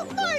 Oh